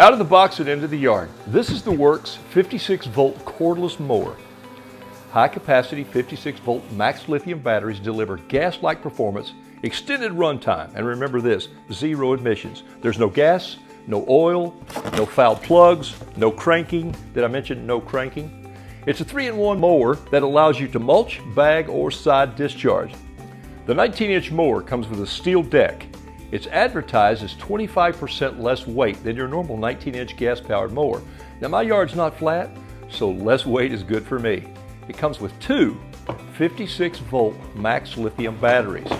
Out of the box and into the yard. This is the WORX 56 volt cordless mower. High capacity 56 volt max lithium batteries deliver gas-like performance, extended runtime, and remember this, zero emissions. There's no gas, no oil, no foul plugs, no cranking. Did I mention no cranking? It's a three-in-one mower that allows you to mulch, bag, or side discharge. The 19-inch mower comes with a steel deck it's advertised as 25% less weight than your normal 19-inch gas-powered mower. Now my yard's not flat, so less weight is good for me. It comes with two 56 volt max lithium batteries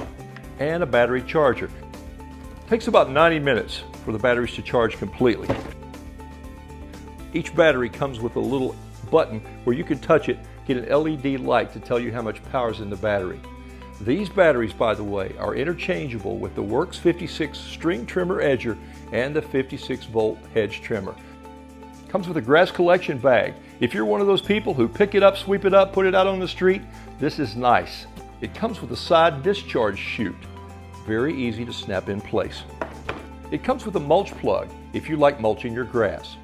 and a battery charger. It takes about 90 minutes for the batteries to charge completely. Each battery comes with a little button where you can touch it, get an LED light to tell you how much power is in the battery. These batteries, by the way, are interchangeable with the WORX 56 string trimmer edger and the 56 volt hedge trimmer. Comes with a grass collection bag. If you're one of those people who pick it up, sweep it up, put it out on the street, this is nice. It comes with a side discharge chute. Very easy to snap in place. It comes with a mulch plug if you like mulching your grass.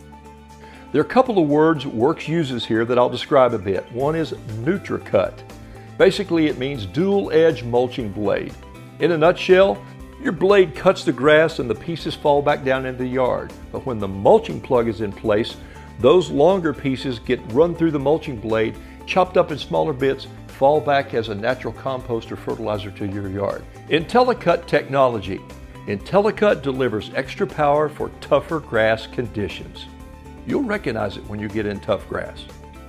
There are a couple of words WORX uses here that I'll describe a bit. One is NutriCut. Basically, it means dual edge mulching blade. In a nutshell, your blade cuts the grass and the pieces fall back down into the yard. But when the mulching plug is in place, those longer pieces get run through the mulching blade, chopped up in smaller bits, fall back as a natural compost or fertilizer to your yard. IntelliCut technology. IntelliCut delivers extra power for tougher grass conditions. You'll recognize it when you get in tough grass.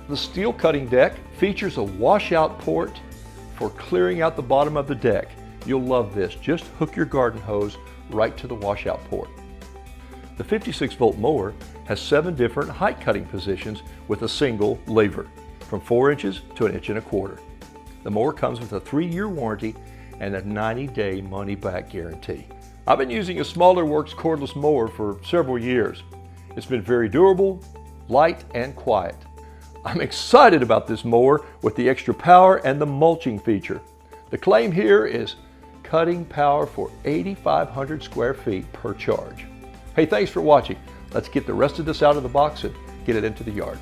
The steel cutting deck features a washout port for clearing out the bottom of the deck. You'll love this. Just hook your garden hose right to the washout port. The 56 volt mower has seven different height cutting positions with a single lever, from four inches to an inch and a quarter. The mower comes with a three year warranty and a 90 day money back guarantee. I've been using a Smaller WORX cordless mower for several years. It's been very durable, light, and quiet. I'm excited about this mower with the extra power and the mulching feature. The claim here is cutting power for 8,500 square feet per charge. Hey, thanks for watching. Let's get the rest of this out of the box and get it into the yard.